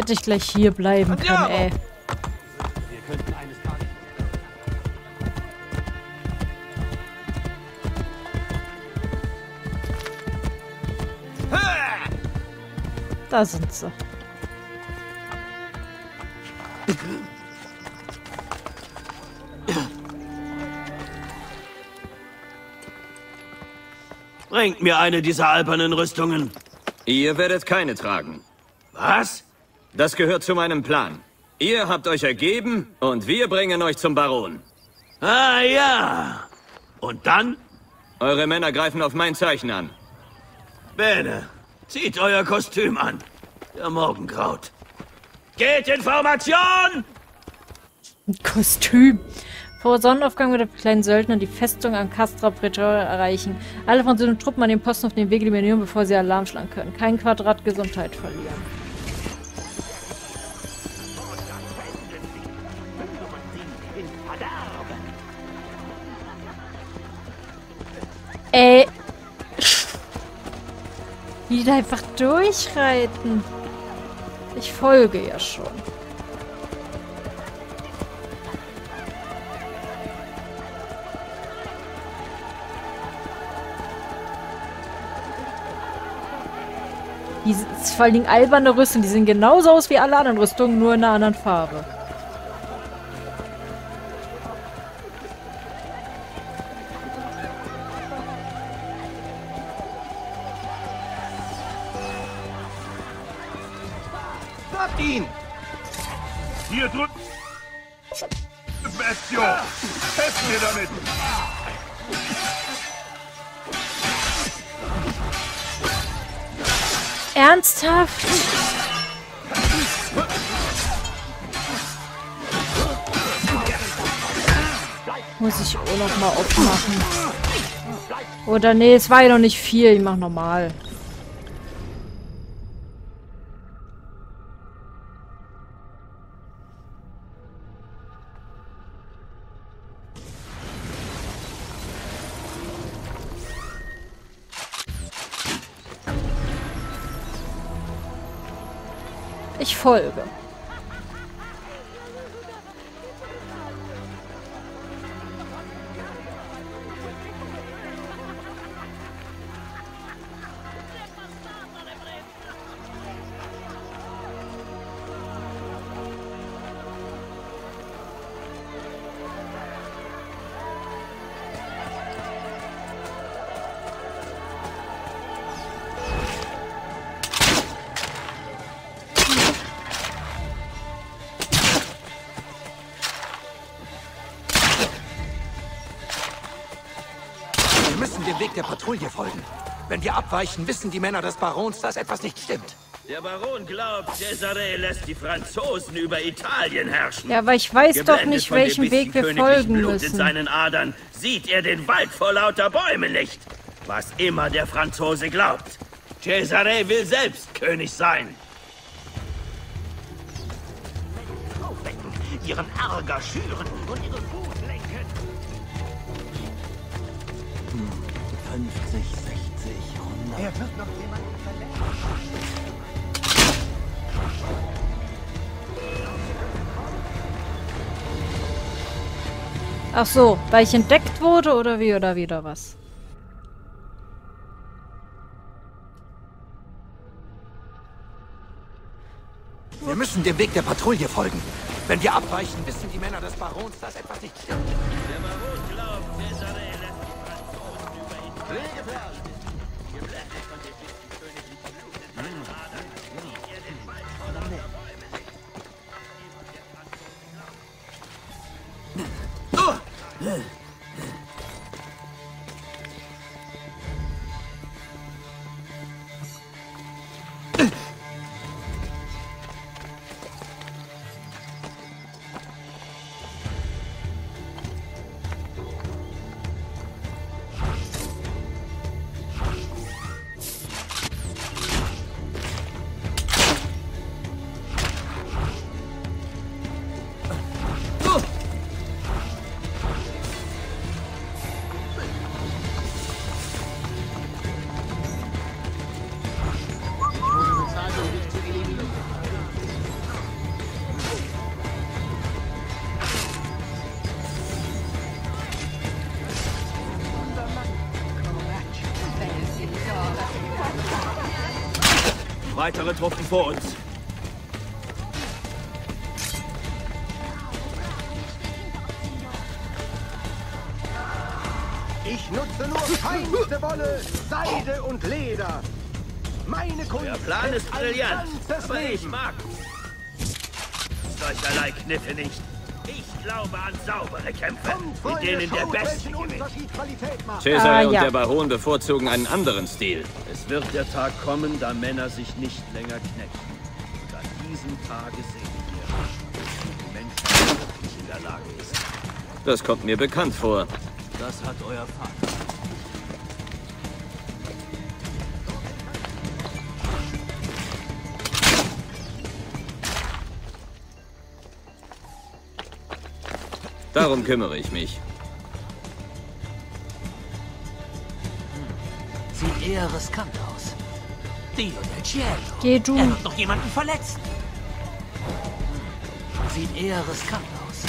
Hätte ich gleich hier bleiben können, ey. Wir könnten eines Tages... Da sind sie. Bringt mir eine dieser albernen Rüstungen. Ihr werdet keine tragen. Was? Das gehört zu meinem Plan. Ihr habt euch ergeben und wir bringen euch zum Baron. Ah ja. Und dann? Eure Männer greifen auf mein Zeichen an. Bene, zieht euer Kostüm an. Der Morgengraut. Geht in Formation! Kostüm. Vor Sonnenaufgang wird der kleinen Söldner die Festung an Castra Pretor erreichen. Alle französischen Truppen an den Posten auf den Weg eliminieren, bevor sie Alarm schlagen können. Kein Quadrat Gesundheit verlieren. Ey. Die da einfach durchreiten. Ich folge ja schon. Die sind vor allen Dingen alberne Rüstungen. Die sehen genauso aus wie alle anderen Rüstungen, nur in einer anderen Farbe. Ernsthaft? Muss ich auch noch mal aufmachen. Oder nee, es war ja noch nicht viel. Ich mach normal. Ich folge. Wir Patrouille folgen. Wenn wir abweichen, wissen die Männer des Barons, dass etwas nicht stimmt. Der Baron glaubt, Cesare lässt die Franzosen über Italien herrschen. Ja, aber ich weiß doch Geblendet nicht, von dem welchen Weg wir folgen Blut in müssen. seinen Adern sieht er den Wald vor lauter Bäumen nicht. Was immer der Franzose glaubt. Cesare will selbst König sein. Aufwecken, ihren Ärger schüren und ihre Wut 50, 60, 100. Er wird noch jemanden verletzen. Ach so, weil ich entdeckt wurde oder wie oder wieder was? Wir müssen dem Weg der Patrouille folgen. Wenn wir abweichen, wissen die Männer des Barons, dass etwas nicht stimmt. Ugh! Weitere Truppen vor uns. Ich nutze nur feinste Wolle, Seide und Leder. Meine Kunst Der Plan ist brillant, aber ich Leben. mag solcherlei Kniffe nicht. Ich glaube an saubere Kämpfe, in denen der Beste gewinnt. Cesare Ah, und ja. der Baron bevorzugen einen anderen Stil. Es wird der Tag kommen, da Männer sich nicht länger knechten. Und an diesem Tage sehen wir, wozu die Menschheit wirklich in der Lage ist. Das kommt mir bekannt vor. Das hat euer Vater. Darum kümmere ich mich. Sieht eher riskant aus. Dio del Cielo. Geh du. Er wird noch jemanden verletzen. Sieht eher riskant aus.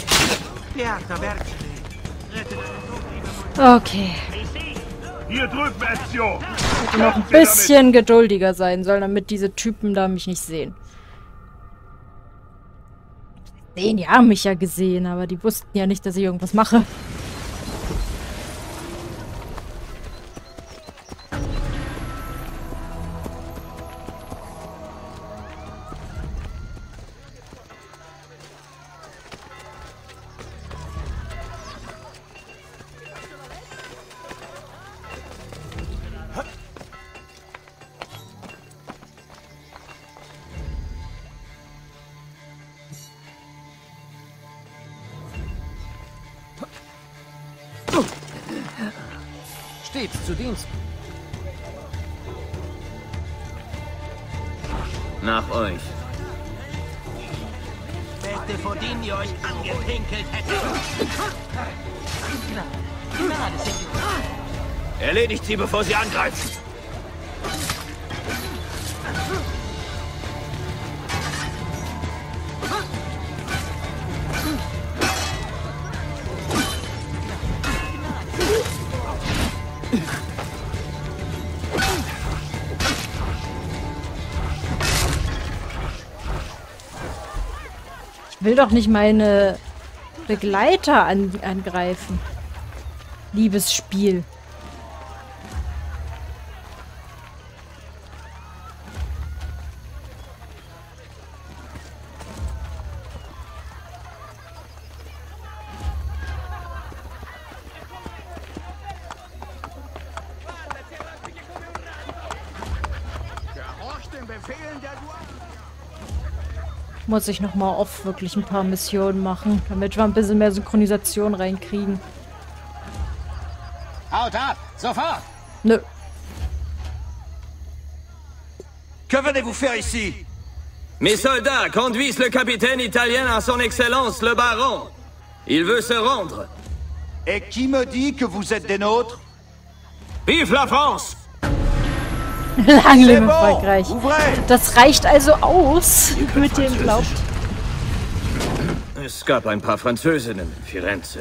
Okay. Hier drüben, Ezio! Hätte noch ein bisschen geduldiger sein sollen, damit diese Typen da mich nicht sehen. Die haben mich ja gesehen, aber die wussten ja nicht, dass ich irgendwas mache. Stets zu Dienst. Nach euch. Wette, vor denen ihr euch angepinkelt hättet. Erledigt sie, bevor sie angreifen. Will doch nicht meine Begleiter an angreifen. Liebes Spiel. Muss ich nochmal oft wirklich ein paar Missionen machen, damit wir ein bisschen mehr Synchronisation reinkriegen. Haut ab! Sofort! Nö. Que venez-vous faire ici? Mes soldats conduisent le capitaine italien à son excellence, le baron. Il veut se rendre. Et qui me dit que vous êtes des nôtres? Vive la France! Lang lebe! Frankreich. Das reicht also aus mit dem Glaubt. Es gab ein paar Französinnen in Firenze.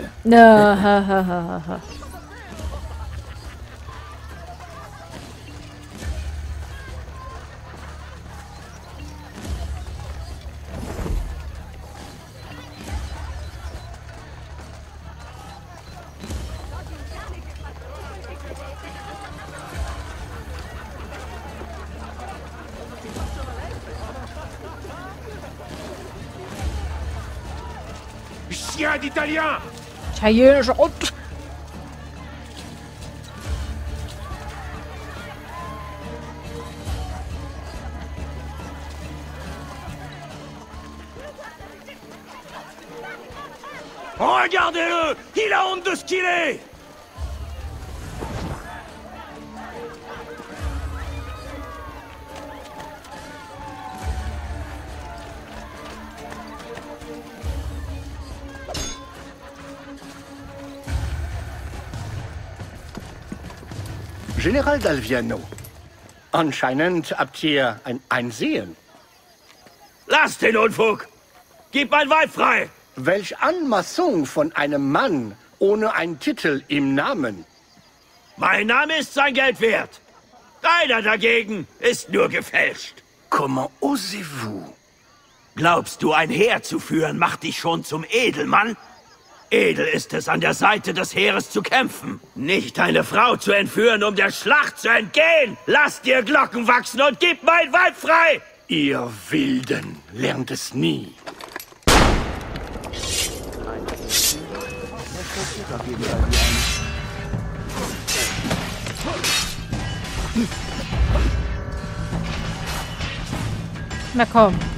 Italien. Ça y est, je rentre. Regardez-le Il a honte de ce qu'il est. General Dalviano. Anscheinend habt ihr ein Einsehen. Lass den Unfug! Gib mein Weib frei! Welch Anmaßung von einem Mann ohne einen Titel im Namen. Mein Name ist sein Geld wert. Deiner dagegen ist nur gefälscht. Comment osez-vous? Glaubst du, ein Heer zu führen, macht dich schon zum Edelmann? Edel ist es, an der Seite des Heeres zu kämpfen. Nicht eine Frau zu entführen, um der Schlacht zu entgehen. Lass dir Glocken wachsen und gib mein Weib frei! Ihr Wilden lernt es nie. Na komm.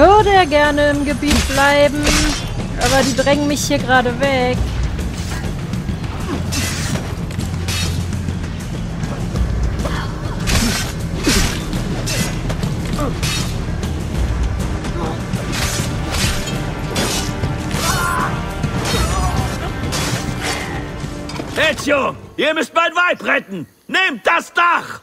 Würde ja gerne im Gebiet bleiben, aber die drängen mich hier gerade weg. Ezio, ihr müsst mein Weib retten! Nehmt das Dach!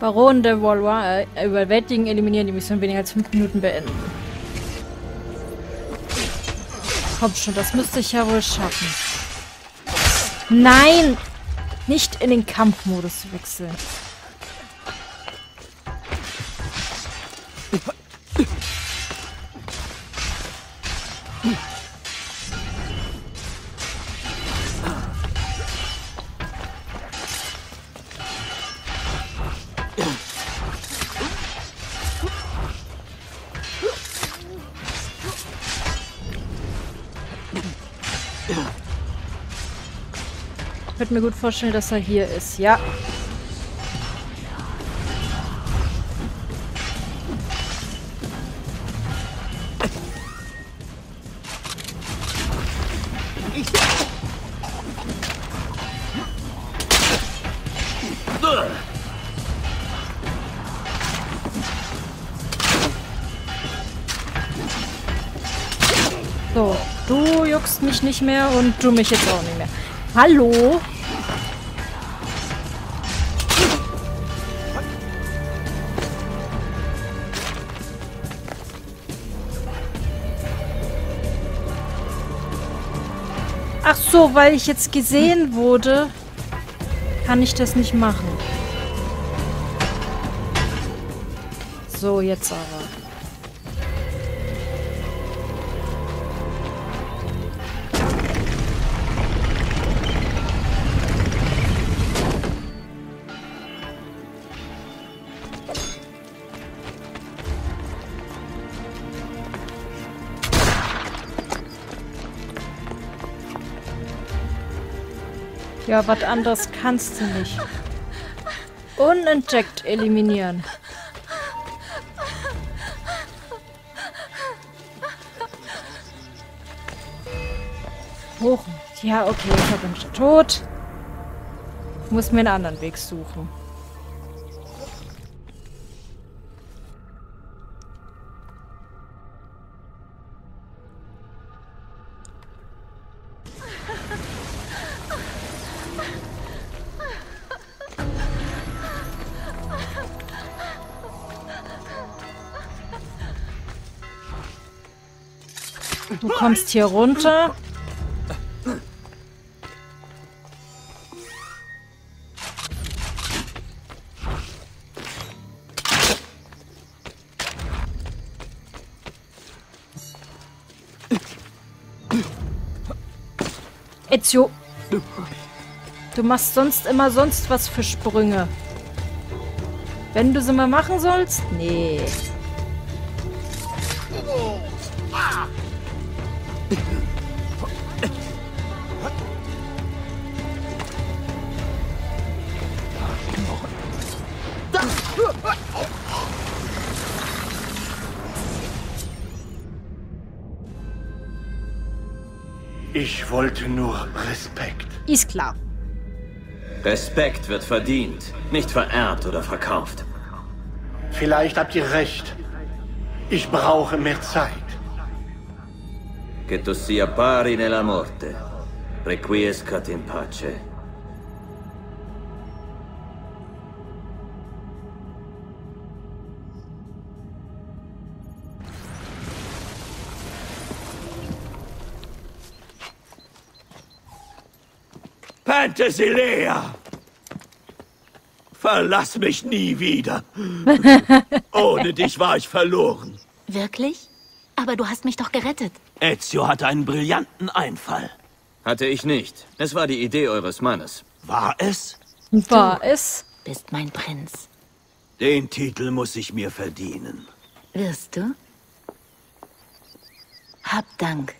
Baron de Valois äh, überwältigen, eliminieren die Mission weniger als 5 Minuten beenden. Komm schon, das müsste ich ja wohl schaffen. Nein! Nicht in den Kampfmodus wechseln. Könnte mir gut vorstellen, dass er hier ist. Ja. So, du juckst mich nicht mehr und du mich jetzt auch nicht mehr. Hallo? Ach so, weil ich jetzt gesehen wurde, kann ich das nicht machen. So, jetzt aber. Ja, was anderes kannst du nicht. Unentdeckt eliminieren. Hoch. Ja, okay, ich bin tot. Muss mir einen anderen Weg suchen. Kommst hier runter. Ezio. Du machst sonst immer sonst was für Sprünge. Wenn du sie mal machen sollst? Nee. Nur Respekt. Ist klar. Respekt wird verdient, nicht vererbt oder verkauft. Vielleicht habt ihr recht. Ich brauche mehr Zeit. Che tu sia pari nella morte. Requiescat in pace. Penthesilea! Verlass mich nie wieder. Ohne dich war ich verloren. Wirklich? Aber du hast mich doch gerettet. Ezio hatte einen brillanten Einfall. Hatte ich nicht. Es war die Idee eures Mannes. War es? War es? Bist mein Prinz. Den Titel muss ich mir verdienen. Wirst du? Hab Dank.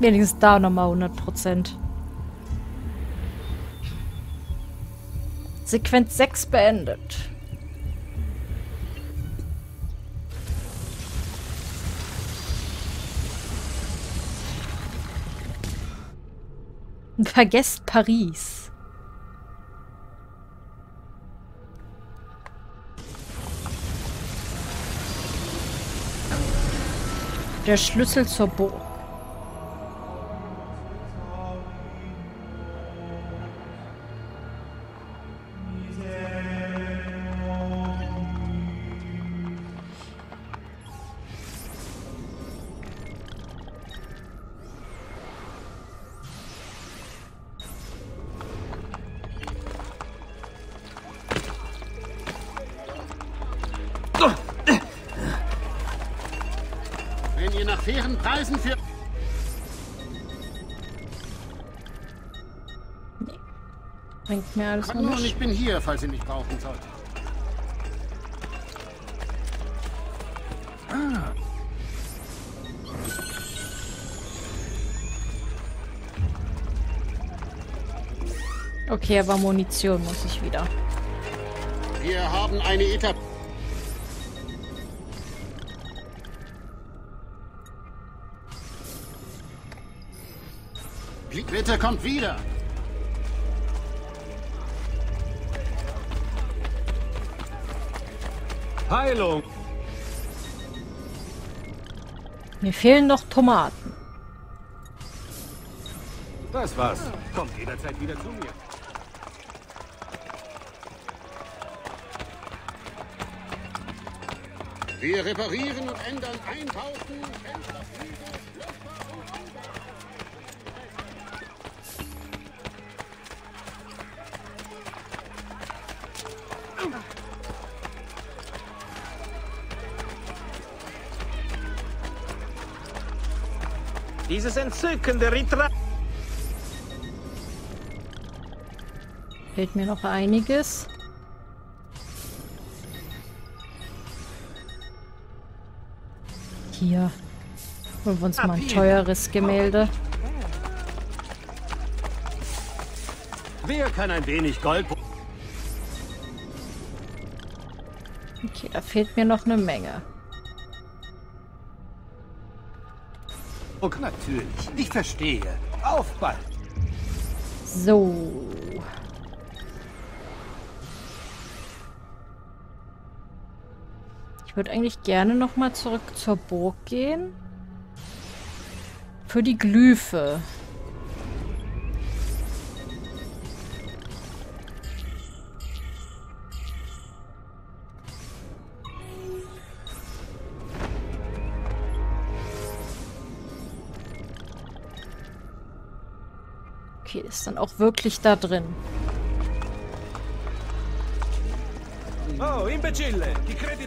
Wenigstens da nochmal 100 Prozent. Sequenz 6 beendet. Vergesst Paris. Der Schlüssel zur Burg. Mir alles Kommt nicht. ich bin hier, falls ihr mich brauchen solltet. Okay, aber Munition muss ich wieder. Wir haben eine Etappe. Bitte kommt wieder. Heilung! Mir fehlen noch Tomaten. Das war's. Kommt jederzeit wieder zu mir. Wir reparieren und ändern Eintauchen, Fensterflügel, Dieses entzückende Ritual. Fehlt mir noch einiges. Hier. Holen wir uns mal ein teures Gemälde. Wer kann ein wenig Gold... Okay, da fehlt mir noch eine Menge. Oh, natürlich. Ich verstehe. Auf bald. So. Ich würde eigentlich gerne noch mal zurück zur Burg gehen. Für die Glyphe. Auch wirklich da drin. Oh, imbecille! Chi credi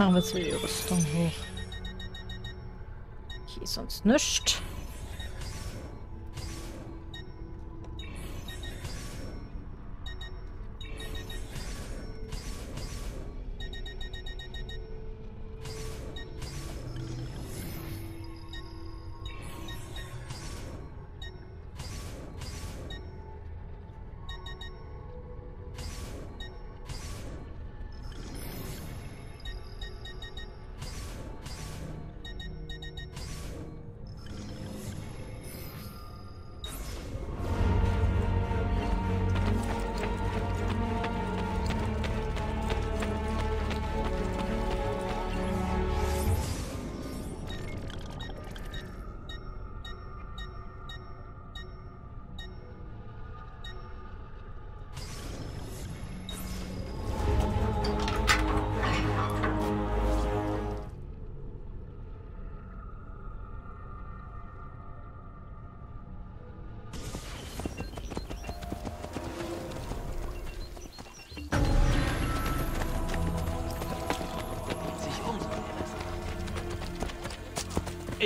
Machen wir jetzt die Rüstung hoch. Hier ist sonst nichts.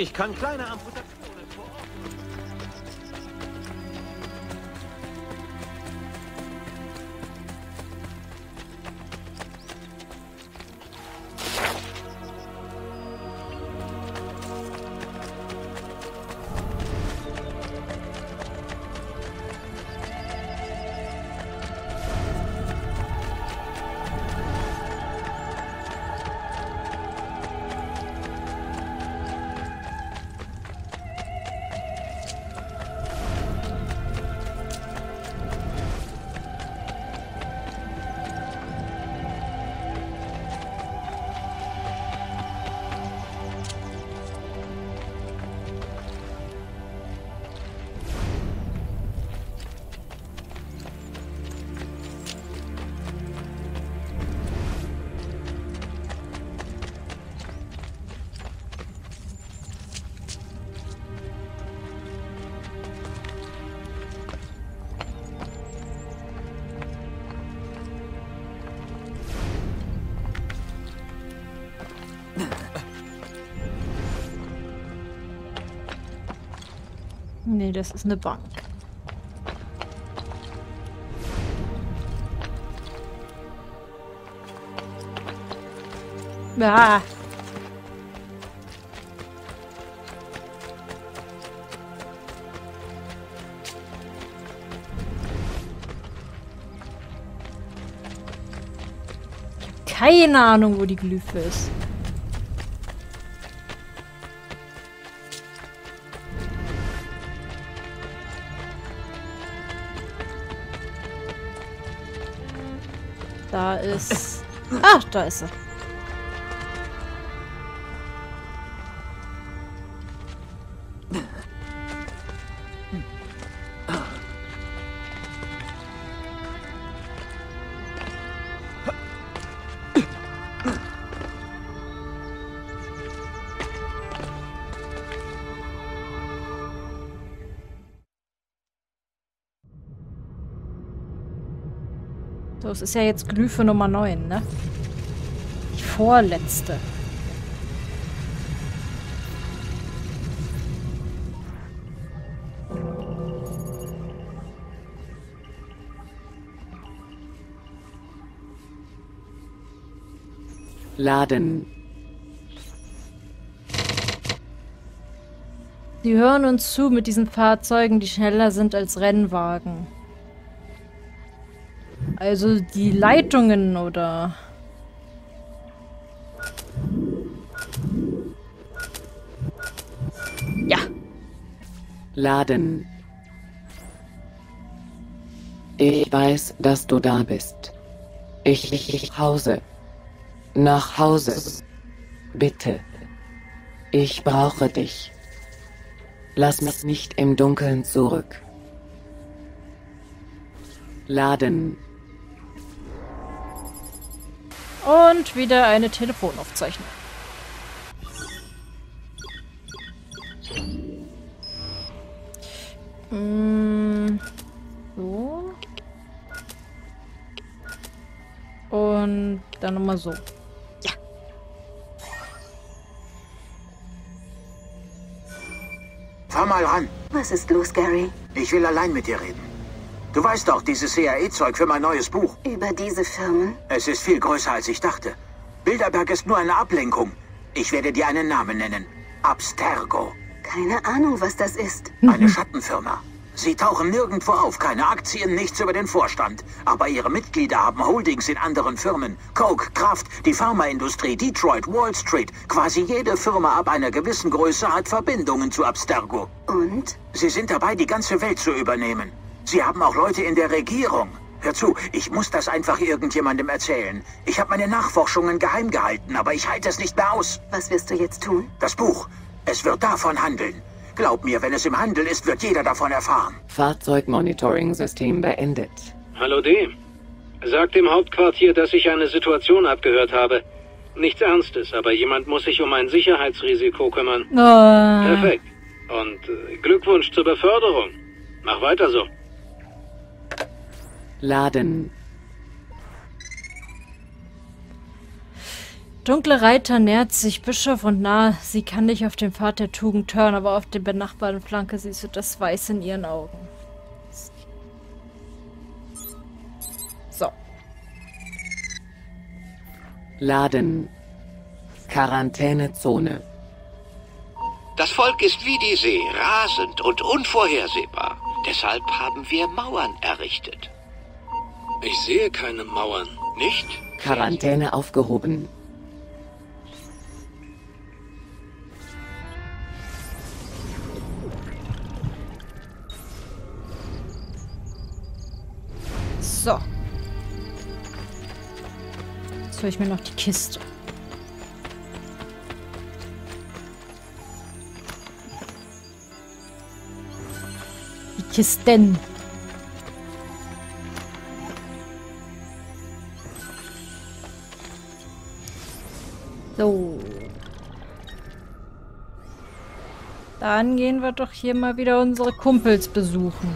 Ich kann kleine Amputationen Nee, das ist eine Bank. Ah. Keine Ahnung, wo die Glyphe ist. Ist... Ah, da ist sie. Es ist ja jetzt Glyphe Nummer 9, ne? Die vorletzte. Laden. Sie hören uns zu mit diesen Fahrzeugen, die schneller sind als Rennwagen. Also die Leitungen oder... Ja. Laden. Ich weiß, dass du da bist. Ich, ich, ich Hause. Nach Hause. Bitte. Ich brauche dich. Lass mich nicht im Dunkeln zurück. Laden. Und wieder eine Telefonaufzeichnung. Mm, so. Und dann nochmal so. Ja. Fahr mal ran. Was ist los, Gary? Ich will allein mit dir reden. Du weißt doch, dieses CIA-Zeug für mein neues Buch. Über diese Firmen? Es ist viel größer, als ich dachte. Bilderberg ist nur eine Ablenkung. Ich werde dir einen Namen nennen. Abstergo. Keine Ahnung, was das ist. Eine Schattenfirma. Sie tauchen nirgendwo auf, keine Aktien, nichts über den Vorstand. Aber ihre Mitglieder haben Holdings in anderen Firmen. Coke, Kraft, die Pharmaindustrie, Detroit, Wall Street. Quasi jede Firma ab einer gewissen Größe hat Verbindungen zu Abstergo. Und? Sie sind dabei, die ganze Welt zu übernehmen. Sie haben auch Leute in der Regierung. Hör zu, ich muss das einfach irgendjemandem erzählen. Ich habe meine Nachforschungen geheim gehalten, aber ich halte es nicht mehr aus. Was wirst du jetzt tun? Das Buch. Es wird davon handeln. Glaub mir, wenn es im Handel ist, wird jeder davon erfahren. Fahrzeugmonitoring-System beendet. Hallo D. Sag dem Hauptquartier, dass ich eine Situation abgehört habe. Nichts Ernstes, aber jemand muss sich um ein Sicherheitsrisiko kümmern. Oh. Perfekt. Und äh, Glückwunsch zur Beförderung. Mach weiter so. Laden. Dunkle Reiter nähert sich Bischof und nah. Sie kann nicht auf den Pfad der Tugend hören, aber auf der benachbarten Flanke siehst du das Weiß in ihren Augen. So. Laden. Quarantänezone. Das Volk ist wie die See, rasend und unvorhersehbar. Deshalb haben wir Mauern errichtet. Ich sehe keine Mauern. Nicht? Quarantäne aufgehoben. So. Jetzt hole ich mir noch die Kiste. Die Kisten. Dann gehen wir doch hier mal wieder unsere Kumpels besuchen.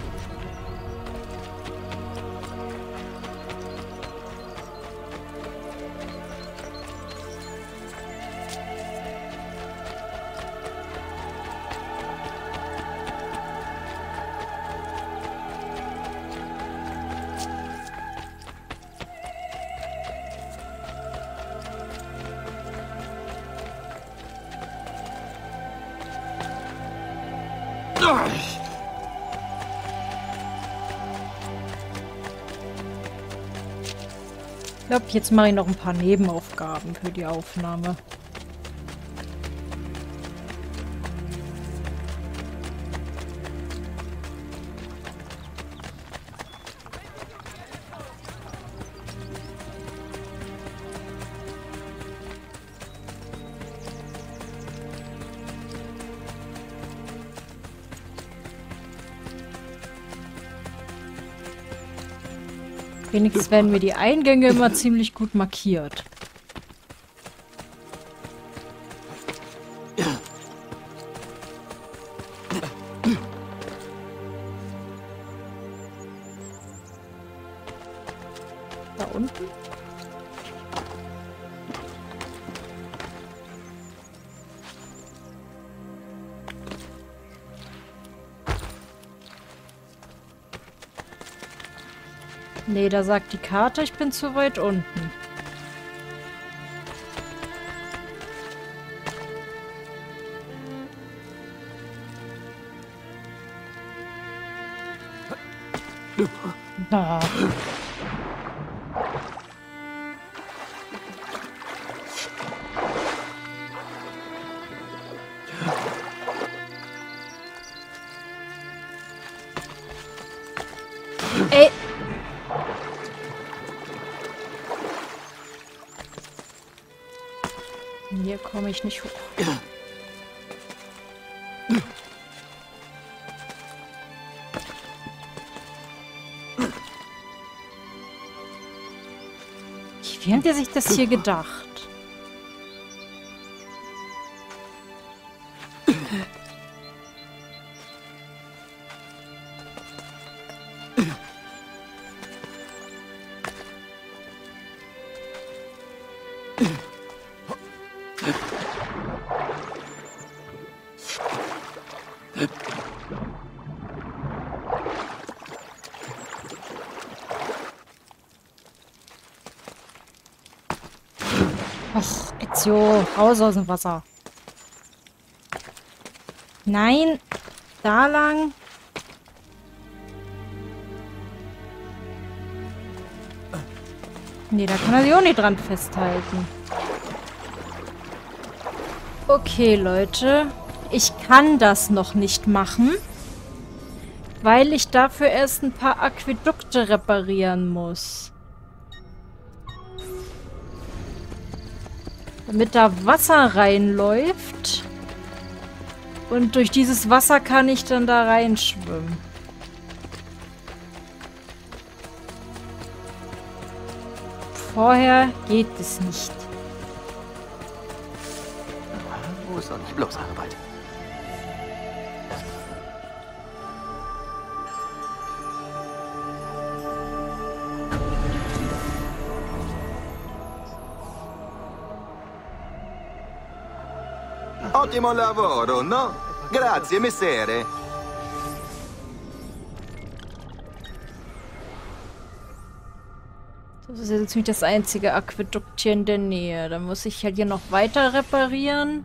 Jetzt mache ich noch ein paar Nebenaufgaben für die Aufnahme. Wenigstens werden mir die Eingänge immer ziemlich gut markiert. Nee, da sagt die Karte, ich bin zu weit unten. Da. Komme ich nicht hoch. Wie hat er sich das hier gedacht? Raus aus dem Wasser. Nein, da lang. Nee, da kann er sich auch nicht dran festhalten. Okay, Leute. Ich kann das noch nicht machen. Weil ich dafür erst ein paar Aquädukte reparieren muss. Damit da Wasser reinläuft. Und durch dieses Wasser kann ich dann da reinschwimmen. Vorher geht es nicht. Wo soll ich bloß arbeiten? Ottimo lavoro, no? Grazie, messere. Das ist jetzt nicht das einzige Aquädukt hier in der Nähe. Da muss ich halt hier noch weiter reparieren.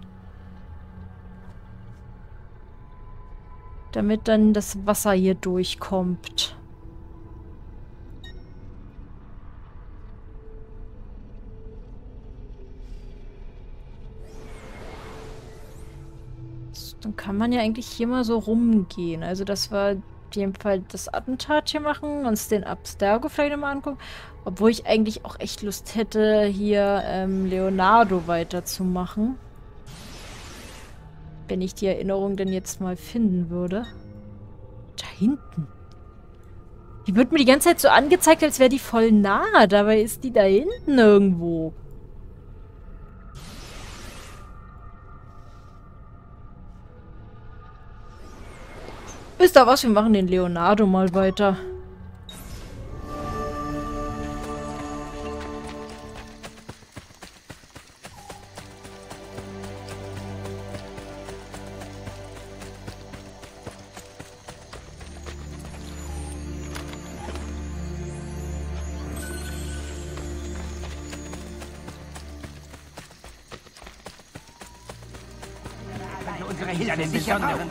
Damit dann das Wasser hier durchkommt. Dann kann man ja eigentlich hier mal so rumgehen. Also das war Fall das Attentat hier machen, uns den Abstergo vielleicht nochmal angucken. Obwohl ich eigentlich auch echt Lust hätte, hier ähm, Leonardo weiterzumachen. Wenn ich die Erinnerung denn jetzt mal finden würde. Da hinten. Die wird mir die ganze Zeit so angezeigt, als wäre die voll nah. Dabei ist die da hinten irgendwo. Wisst ihr was? Wir machen den Leonardo mal weiter. Unsere Hilfe besonderen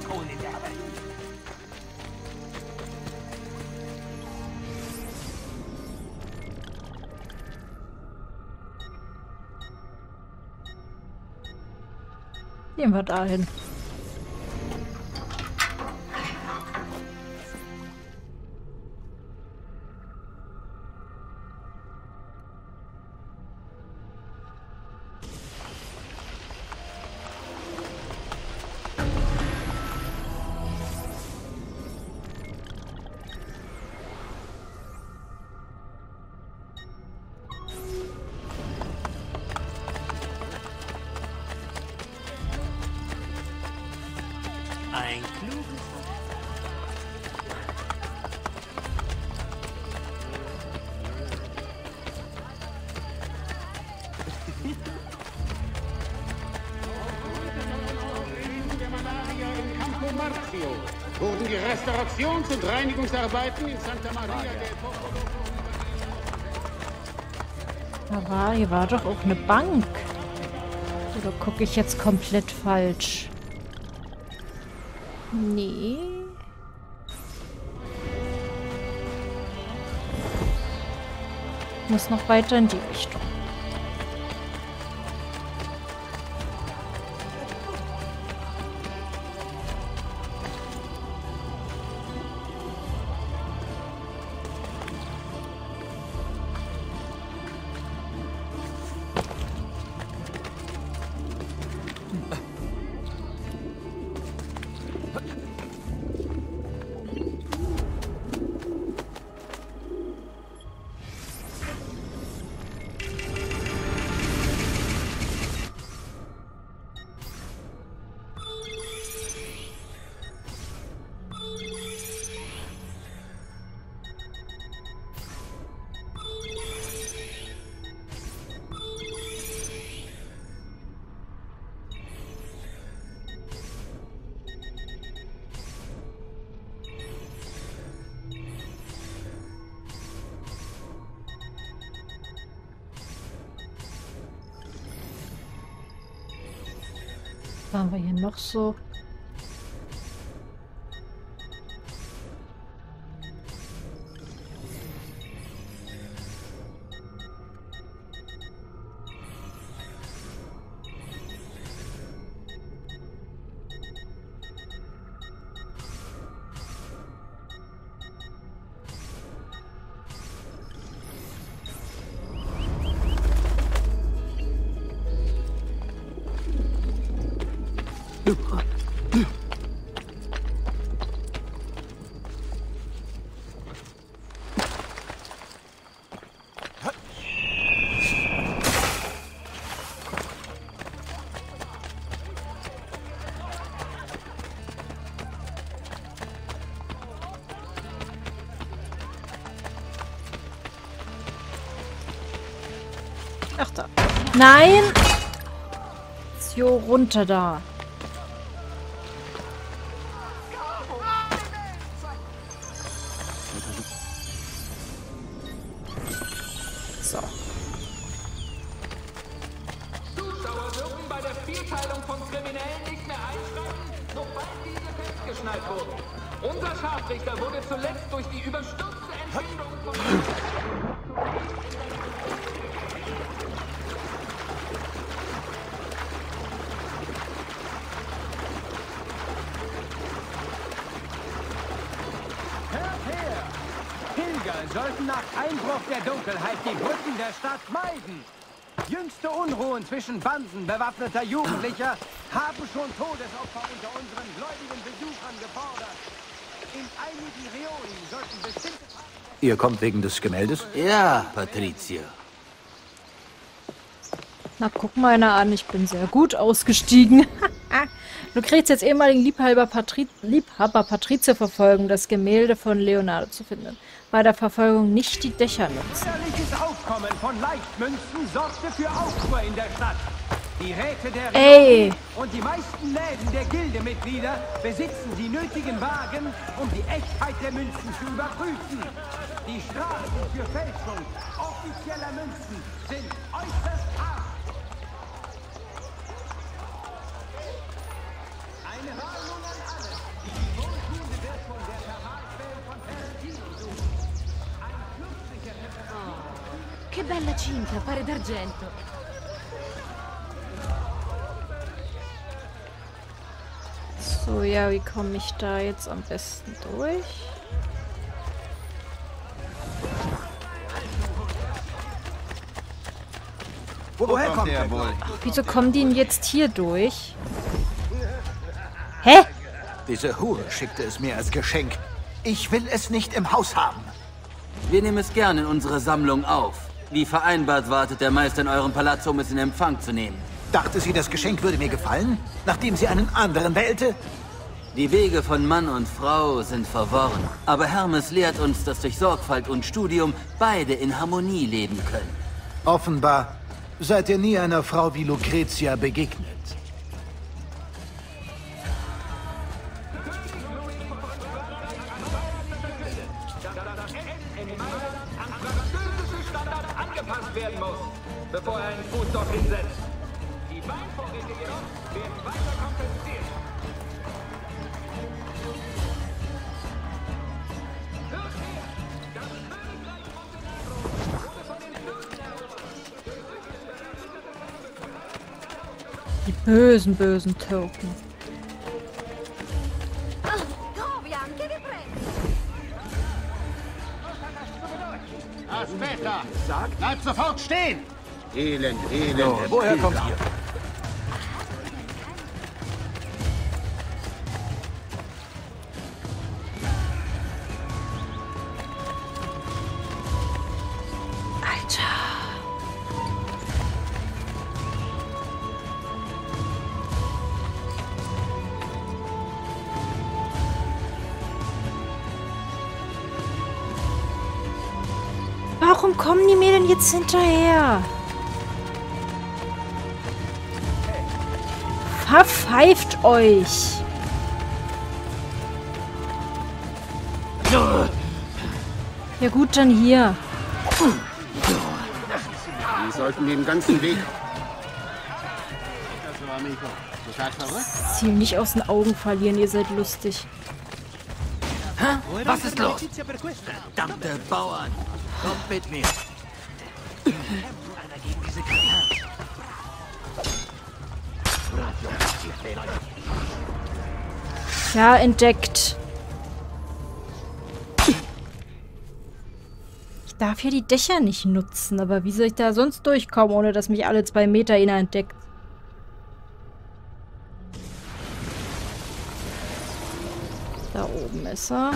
Gehen wir dahin. Und Reinigungsarbeiten in Santa Maria del Popolo Da war, hier war doch auch eine Bank. Oder gucke ich jetzt komplett falsch? Nee. Muss noch weiter in die Richtung. Haben wir hier noch so? Nein! Jo, runter da. So. Zuschauer bei der Vierteilung von Kriminellen nicht mehr einschreiten, sobald diese festgeschnallt wurden. Unser Scharfrichter wurde zuletzt durch die überstürzte Entbindung von... Einbruch der Dunkelheit die Brücken der Stadt meiden. Jüngste Unruhen zwischen Banden bewaffneter Jugendlicher haben schon Todesopfer unter unseren gläubigen Besuchern gefordert. In einigen Reolen sollten bestimmte... Ihr kommt wegen des Gemäldes? Ja, Patricia. Na, guck mal einer an, ich bin sehr gut ausgestiegen. du kriegst jetzt ehemaligen Liebhaber, Patri Liebhaber Patrizia verfolgen, das Gemälde von Leonardo zu finden. Bei der Verfolgung nicht die Dächer nutzen. Aufkommen von Leichtmünzen sorgte für Aufruhr in der Stadt. Die Räte der Ey. Und die meisten Läden der Gildemitglieder besitzen die nötigen Wagen, um die Echtheit der Münzen zu überprüfen. Die Strafen für Fälschung offizieller Münzen sind äußerst hart. Eine Warnung Che bella cinta, pare d'argento. So, ja, wie komme ich da jetzt am besten durch? Woher kommt er wohl? Wieso kommen die denn jetzt hier durch? Hä? Diese Hure schickte es mir als Geschenk. Ich will es nicht im Haus haben. Wir nehmen es gerne in unsere Sammlung auf. Wie vereinbart wartet der Meister in eurem Palazzo, um es in Empfang zu nehmen. Dachte sie, das Geschenk würde mir gefallen, nachdem sie einen anderen wählte? Die Wege von Mann und Frau sind verworren. Aber Hermes lehrt uns, dass durch Sorgfalt und Studium beide in Harmonie leben können. Offenbar seid ihr nie einer Frau wie Lucretia begegnet. Bösen, bösen Türken. Dove anche vi prego. Aspetta! Bleib sofort stehen! Elend, elend. So, woher kommt ihr? Warum kommen die mir denn jetzt hinterher? Verpfeift euch! Ja gut, dann hier. Die sollten den ganzen Weg. Das. Ziel nicht aus den Augen verlieren, ihr seid lustig. Was ist los? Verdammte Bauern! Kommt mit mir! Ja, entdeckt. Ich darf hier die Dächer nicht nutzen, aber wie soll ich da sonst durchkommen, ohne dass mich alle zwei Meter einer entdeckt? Da oben ist er.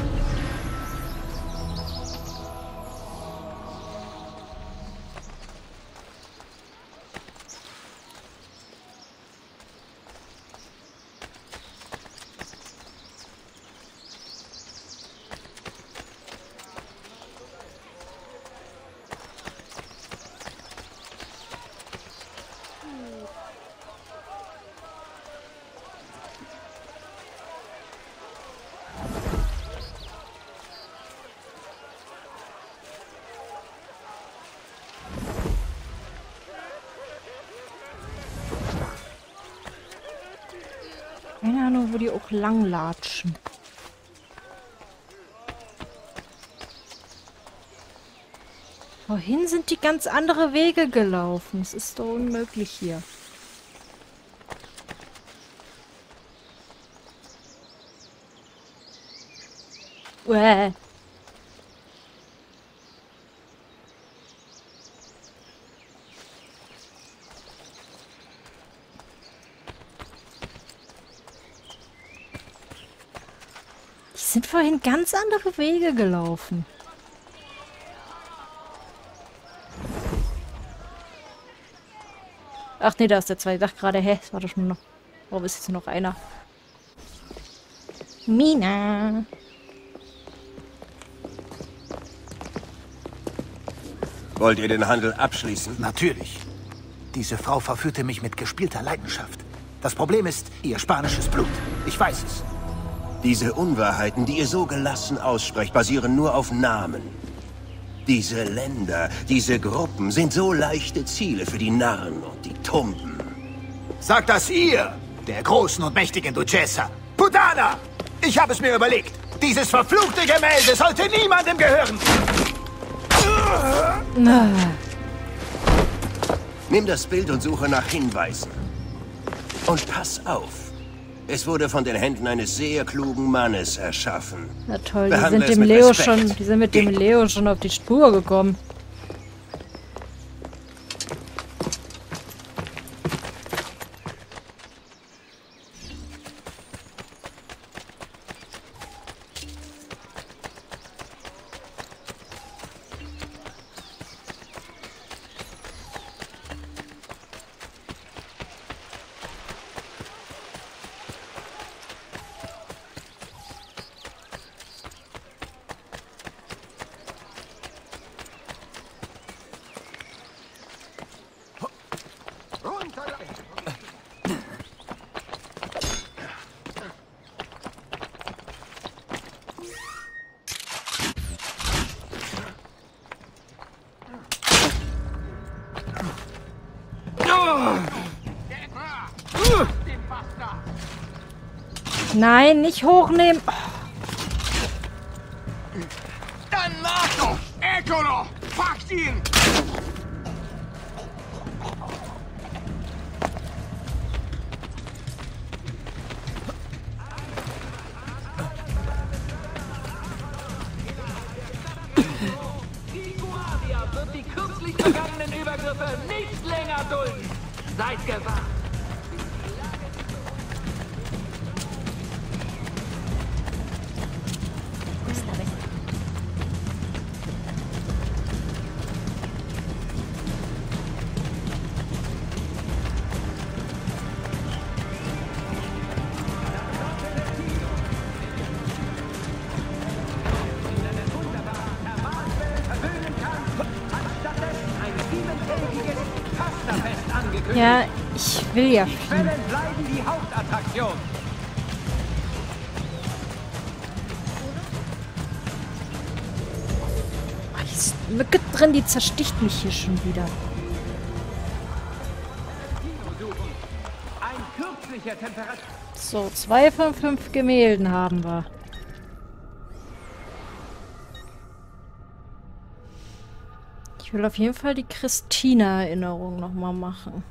Auch lang latschen. Vorhin sind die ganz andere Wege gelaufen. Es ist doch unmöglich hier. Uäh. Vorhin ganz andere Wege gelaufen. Ach nee, da ist der zweite. Ich dachte gerade, hä, es war doch nur noch. Warum ist jetzt noch einer? Mina. Wollt ihr den Handel abschließen? Natürlich. Diese Frau verführte mich mit gespielter Leidenschaft. Das Problem ist ihr spanisches Blut. Ich weiß es. Diese Unwahrheiten, die ihr so gelassen aussprecht, basieren nur auf Namen. Diese Länder, diese Gruppen sind so leichte Ziele für die Narren und die Tumpen. Sagt das ihr, der großen und mächtigen Duchessa. Putana! Ich habe es mir überlegt. Dieses verfluchte Gemälde sollte niemandem gehören. Nimm das Bild und suche nach Hinweisen. Und pass auf. Es wurde von den Händen eines sehr klugen Mannes erschaffen. Na toll, die Behandle sind dem Leo Respekt. schon, die sind mit dem Leo schon auf die Spur gekommen. Nein, nicht hochnehmen. Will ja fliehen. Wellen bleiben die Hauptattraktion. Mücke drin, die zersticht mich hier schon wieder. So, zwei von fünf Gemälden haben wir. Ich will auf jeden Fall die Christina-Erinnerung nochmal machen.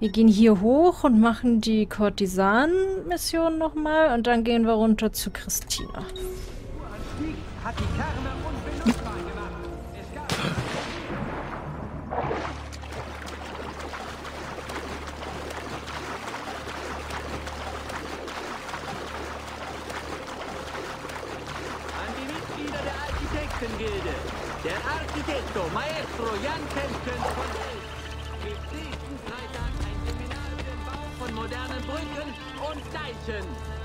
Wir gehen hier hoch und machen die Kurtisanen-Mission nochmal und dann gehen wir runter zu Christina. Der Architekto Maestro Jan Kempken von Brücken und Deichen.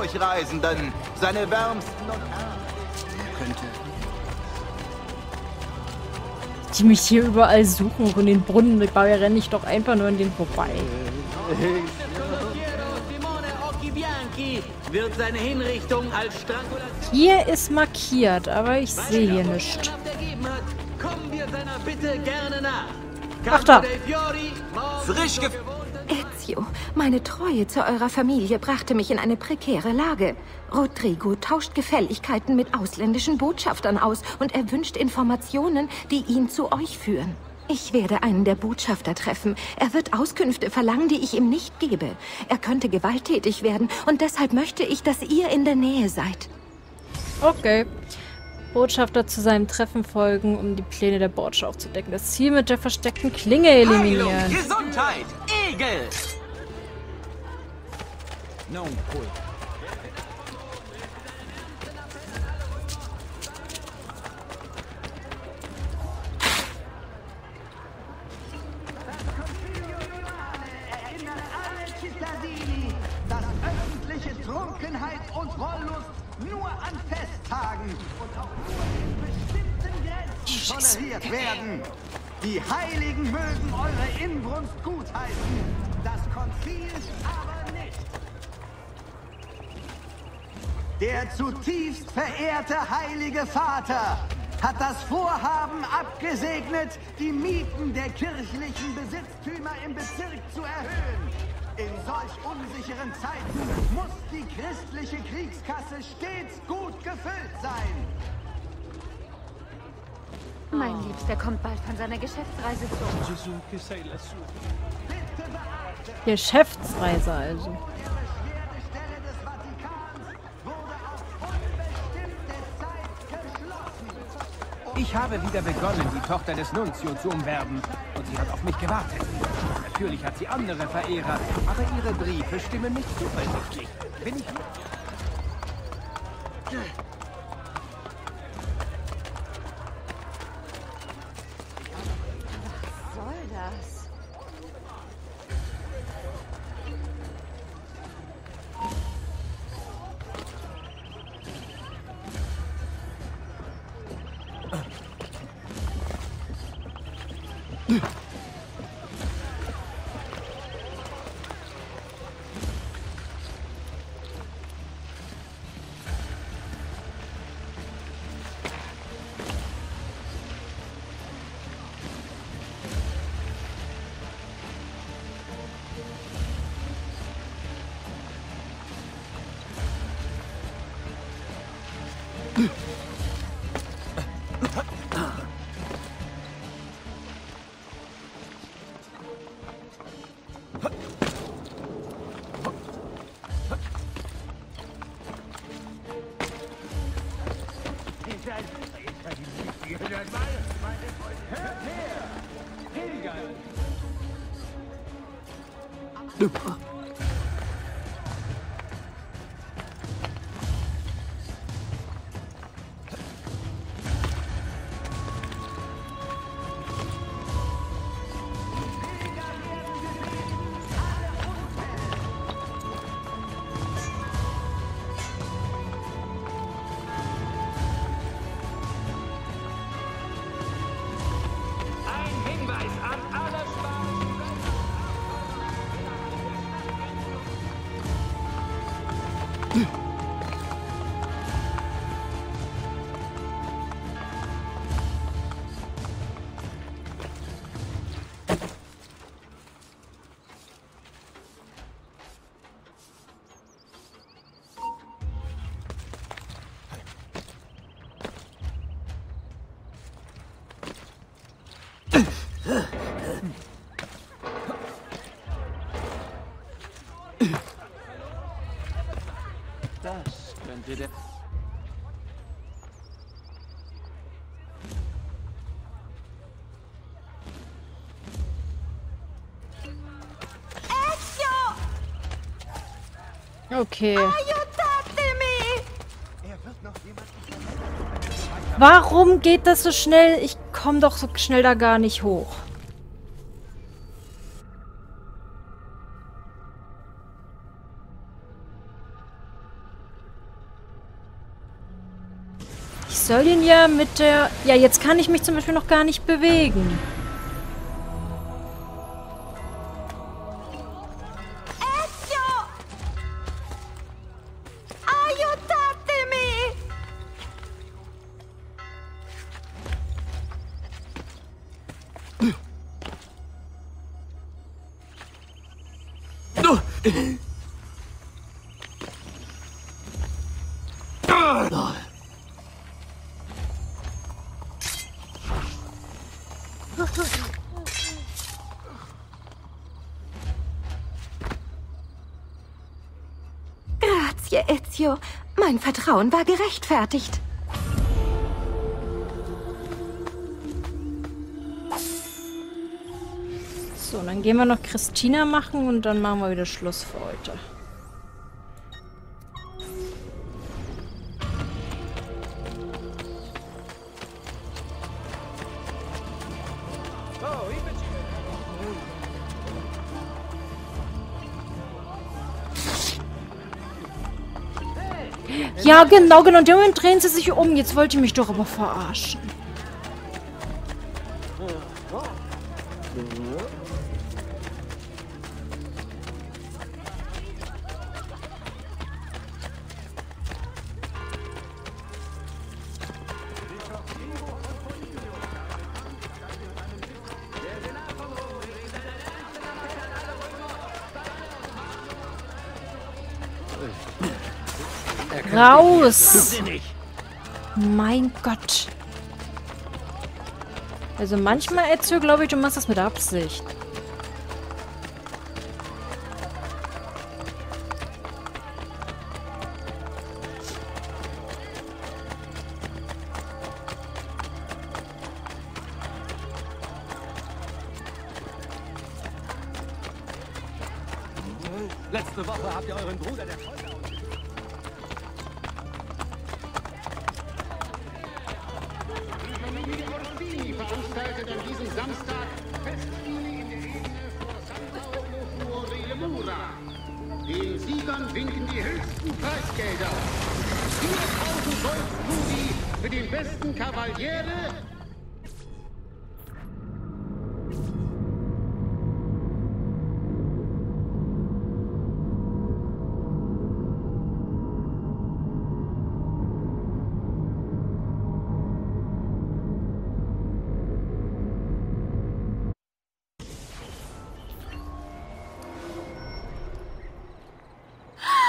Durchreisenden. Seine wärmsten und Könnte. Die mich hier überall suchen und den Brunnen, da renne ich doch einfach nur an den vorbei. Wird seine Hinrichtung als Strangulation Hier ist markiert, aber ich sehe hier nichts. ergeben hat, kommen wir seiner Bitte gerne nach. Ach da. Frisch ge Ezio, meine Treue zu eurer Familie brachte mich in eine prekäre Lage. Rodrigo tauscht Gefälligkeiten mit ausländischen Botschaftern aus und er wünscht Informationen, die ihn zu euch führen. Ich werde einen der Botschafter treffen. Er wird Auskünfte verlangen, die ich ihm nicht gebe. Er könnte gewalttätig werden und deshalb möchte ich, dass ihr in der Nähe seid. Okay. Botschafter zu seinem Treffen folgen, um die Pläne der Borgia aufzudecken. Das Ziel mit der versteckten Klinge eliminieren. Gesundheit! Egel! Grenzen toleriert werden. Die Heiligen mögen eure Inbrunst gutheißen, das Konzil aber nicht. Der zutiefst verehrte Heilige Vater hat das Vorhaben abgesegnet, die Mieten der kirchlichen Besitztümer im Bezirk zu erhöhen. In solch unsicheren Zeiten muss die christliche Kriegskasse stets gut gefüllt sein. Mein Liebster kommt bald von seiner Geschäftsreise zurück. Geschäftsreise also. Ich habe wieder begonnen, die Tochter des Nunzio zu umwerben. Und sie hat auf mich gewartet. Natürlich hat sie andere Verehrer, aber ihre Briefe stimmen mich zuversichtlich. Bin ich... Der... Okay. Warum geht das so schnell? Ich komme doch so schnell da gar nicht hoch. Soll ihn ja mit der... Ja, jetzt kann ich mich zum Beispiel noch gar nicht bewegen. Ezio. Mein Vertrauen war gerechtfertigt. So, dann gehen wir noch Christina machen und dann machen wir wieder Schluss für heute. Ja, genau, genau. Moment drehen sie sich um. Jetzt wollte ich mich doch aber verarschen. Raus! Mein Gott. Also manchmal, Ezio, glaube ich, du machst das mit Absicht.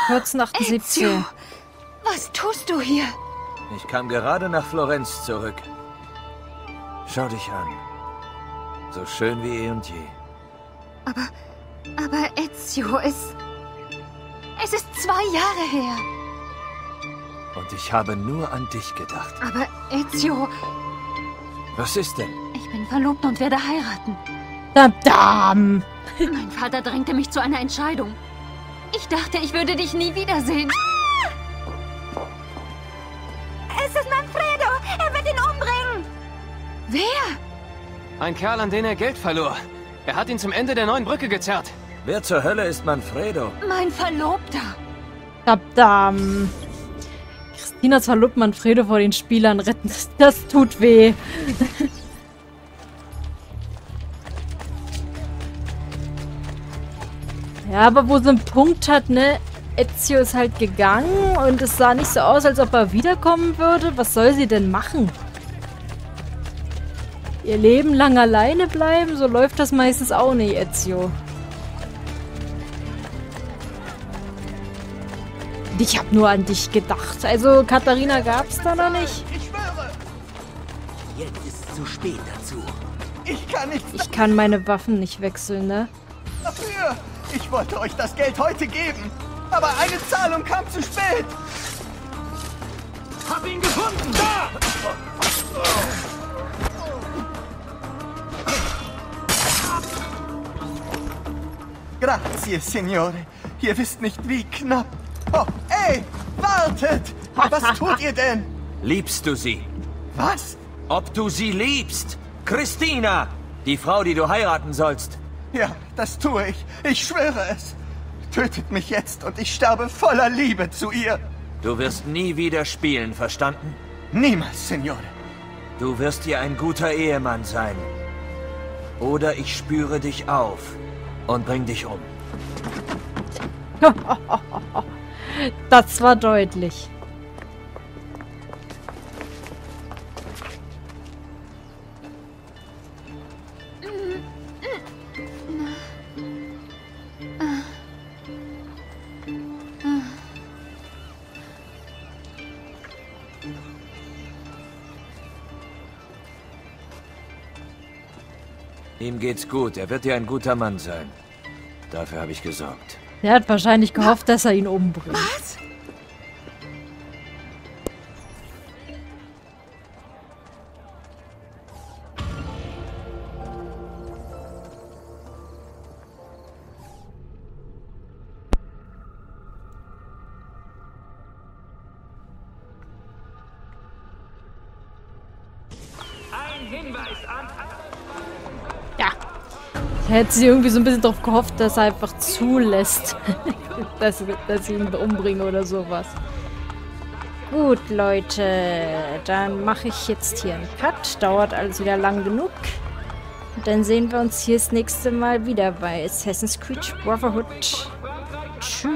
1478. Ezio, was tust du hier? Ich kam gerade nach Florenz zurück. Schau dich an. So schön wie eh und je. Aber, aber Ezio, es... Es ist zwei Jahre her. Und ich habe nur an dich gedacht. Aber Ezio... Was ist denn? Ich bin verlobt und werde heiraten. Dadam! Mein Vater drängte mich zu einer Entscheidung. Ich dachte, ich würde dich nie wiedersehen. Es ist Manfredo! Er wird ihn umbringen! Wer? Ein Kerl, an den er Geld verlor. Er hat ihn zum Ende der neuen Brücke gezerrt. Wer zur Hölle ist Manfredo? Mein Verlobter. Verdammt. Christinas Verlobt Manfredo vor den Spielern retten. Das tut weh. Ja, aber wo sie einen Punkt hat, ne? Ezio ist halt gegangen und es sah nicht so aus, als ob er wiederkommen würde. Was soll sie denn machen? Ihr Leben lang alleine bleiben? So läuft das meistens auch nicht, Ezio. Ich habe nur an dich gedacht. Also, Katharina gab's da noch nicht. Ich schwöre! Jetzt ist es zu spät dazu. Ich kann nichts Ich kann meine Waffen nicht wechseln, ne? dafür! Ich wollte euch das Geld heute geben, aber eine Zahlung kam zu spät! Hab ihn gefunden! Da! Grazie, Signore. Ihr wisst nicht, wie knapp. Oh, ey! Wartet! Was tut ihr denn? Liebst du sie? Was? Ob du sie liebst? Christina! Die Frau, die du heiraten sollst. Ja, das tue ich. Ich schwöre es. Tötet mich jetzt und ich sterbe voller Liebe zu ihr. Du wirst nie wieder spielen, verstanden? Niemals, Signore. Du wirst dir ein guter Ehemann sein. Oder ich spüre dich auf und bring dich um. das war deutlich. Geht's gut. Er wird dir ein guter Mann sein. Dafür habe ich gesorgt. Er hat wahrscheinlich gehofft, dass er ihn umbringt. Was? Hätte sie irgendwie so ein bisschen darauf gehofft, dass er einfach zulässt, dass, dass sie ihn umbringe oder sowas. Gut, Leute. Dann mache ich jetzt hier einen Cut. Dauert alles wieder lang genug. Und dann sehen wir uns hier das nächste Mal wieder bei Assassin's Creed Brotherhood. Tschüss.